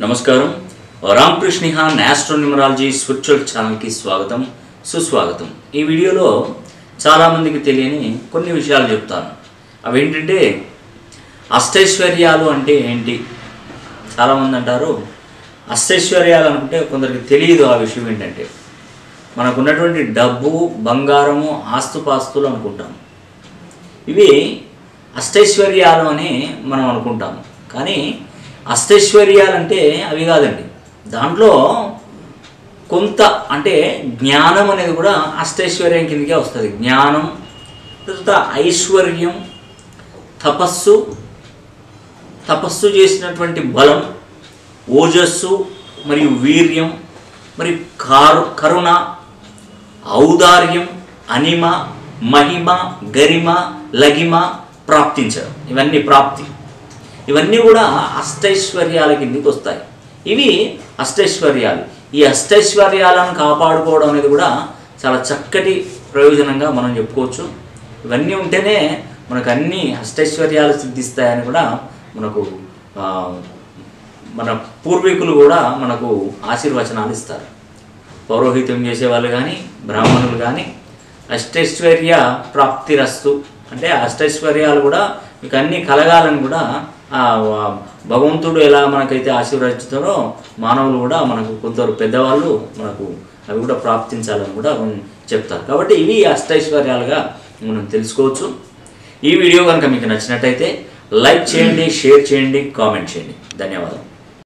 నమస్కారం. Ramakrishna astronumerology spiritual ఛానల్కి స్వాగతం సుస్వాగతం. ఈ వీడియోలో చాలామందికి తెలియని కొన్ని విషయాలు చెప్తాను. అవేంటంటే అష్టైశ్వర్యాలు అంటే ఏంటి? చాలామంది అంటారు అష్టైశ్వర్యాలు అనుకుంటే కొందరికి తెలియదు ఆ విషయం ఏంటంటే మనకున్నటువంటి డబ్బు బంగారము ఆస్తుపాస్తులు అనుకుంటాం. ఇవి అష్టైశ్వర్యాలు అని మనం అనుకుంటాము. కానీ అష్టైశ్వర్యాలంటే అవి కాదండి. దాంట్లో కొంత అంటే జ్ఞానం అనేది కూడా అష్టైశ్వర్యం కిందకే వస్తుంది. జ్ఞానం తర్వాత ఐశ్వర్యం తపస్సు తపస్సు చేసినటువంటి బలం ఓజస్సు మరియు వీర్యం మరియు కారు కరుణ ఔదార్యం అనిమ మహిమ గరిమ లగిమ ప్రాప్తించడం. ఇవన్నీ ప్రాప్తి. ఇవన్నీ కూడా అష్టైశ్వర్యాల కిందికి వస్తాయి ఇవి అష్టైశ్వర్యాలు. ఈ అష్టైశ్వర్యాలను కాపాడుకోవడం అనేది కూడా చాలా చక్కటి ప్రయోజనంగా మనం చెప్పుకోవచ్చు. ఇవన్నీ ఉంటేనే మనకు అన్ని అష్టైశ్వర్యాలు సిద్ధిస్తాయని కూడా మనకు మన పూర్వీకులు కూడా మనకు ఆశీర్వచనాలు ఇస్తారు. పౌరోహిత్యం చేసేవాళ్ళు కానీ బ్రాహ్మణులు కానీ అష్టైశ్వర్య ప్రాప్తిరస్తు. అంటే అష్టైశ్వర్యాలు కూడా మీకు అన్నీ కలగాలని కూడా భగవంతుడు ఎలా మనకైతే ఆశీర్వదిస్తారో మానవులు కూడా మనకు కొందరు పెద్దవాళ్ళు మనకు అవి కూడా ప్రాప్తించాలని కూడా చెప్తారు. కాబట్టి ఇవి అష్టైశ్వర్యాలుగా మనం తెలుసుకోవచ్చు. ఈ వీడియో కనుక మీకు నచ్చినట్టయితే లైక్ చేయండి షేర్ చేయండి కామెంట్ చేయండి. ధన్యవాదాలు.